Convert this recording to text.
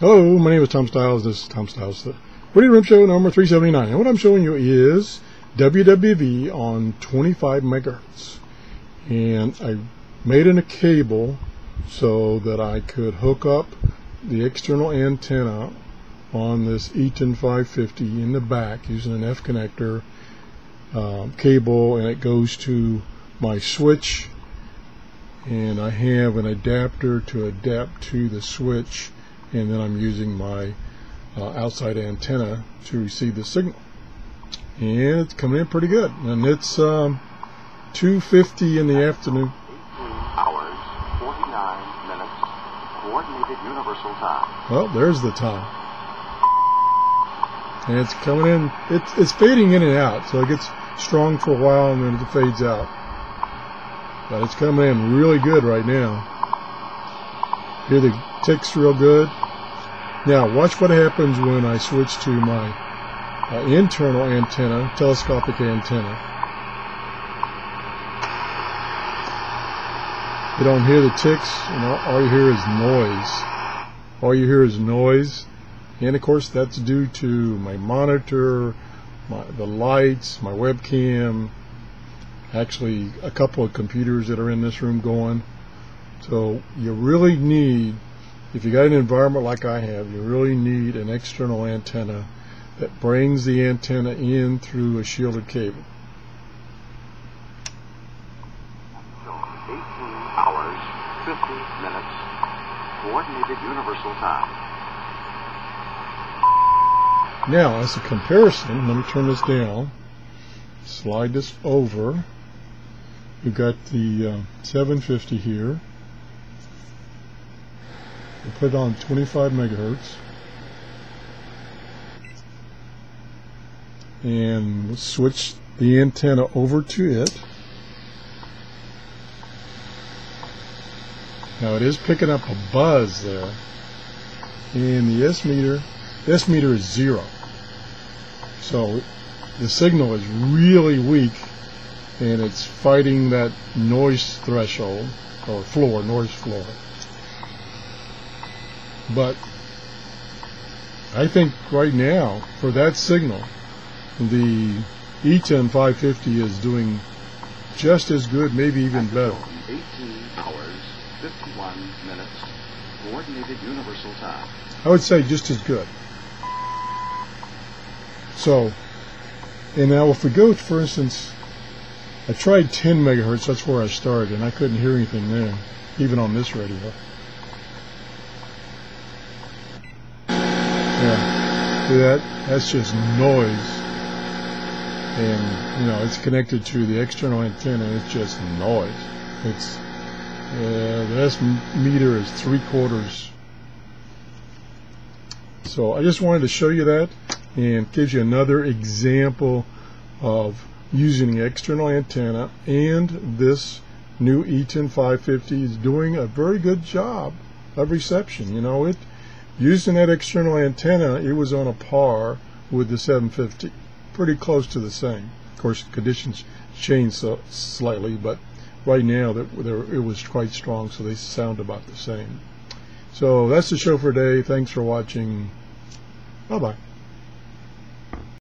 Hello, my name is Tom Styles. This is Tom Styles, the Radio Room Show number 379. And what I'm showing you is WWV on 25 megahertz. And I made in a cable so that I could hook up the external antenna on this Eton 550 in the back using an F connector uh, cable and it goes to my switch and I have an adapter to adapt to the switch and then I'm using my uh, outside antenna to receive the signal. And it's coming in pretty good. And it's um, 2.50 in the afternoon. Hours 49 minutes coordinated universal time. Well there's the time. And it's coming in it's, it's fading in and out so it gets strong for a while and then it fades out. But it's coming in really good right now hear the ticks real good? Now watch what happens when I switch to my uh, internal antenna telescopic antenna. You don't hear the ticks know all you hear is noise. All you hear is noise and of course that's due to my monitor my, the lights my webcam actually a couple of computers that are in this room going so you really need if you got an environment like I have you really need an external antenna that brings the antenna in through a shielded cable. 18 hours 50 minutes. Coordinated universal time. Now as a comparison let me turn this down. Slide this over. We've got the uh, 750 here we put it on 25 megahertz. And we'll switch the antenna over to it. Now it is picking up a buzz there. And the S meter S meter is zero. So the signal is really weak and it's fighting that noise threshold or floor, noise floor. But I think right now for that signal the Eton 550 is doing just as good, maybe even better. 18 hours 51 minutes coordinated universal time I would say just as good. So, and now if we go, for instance, I tried 10 megahertz, that's where I started, and I couldn't hear anything there, even on this radio. That? That's just noise. And, you know, it's connected to the external antenna, it's just noise. It's, uh, the S meter is three quarters. So I just wanted to show you that and gives you another example of using an external antenna and this new Eton 550 is doing a very good job of reception you know it using that external antenna it was on a par with the 750 pretty close to the same. Of course conditions changed slightly but right now it was quite strong so they sound about the same. So that's the show for today. Thanks for watching. Bye bye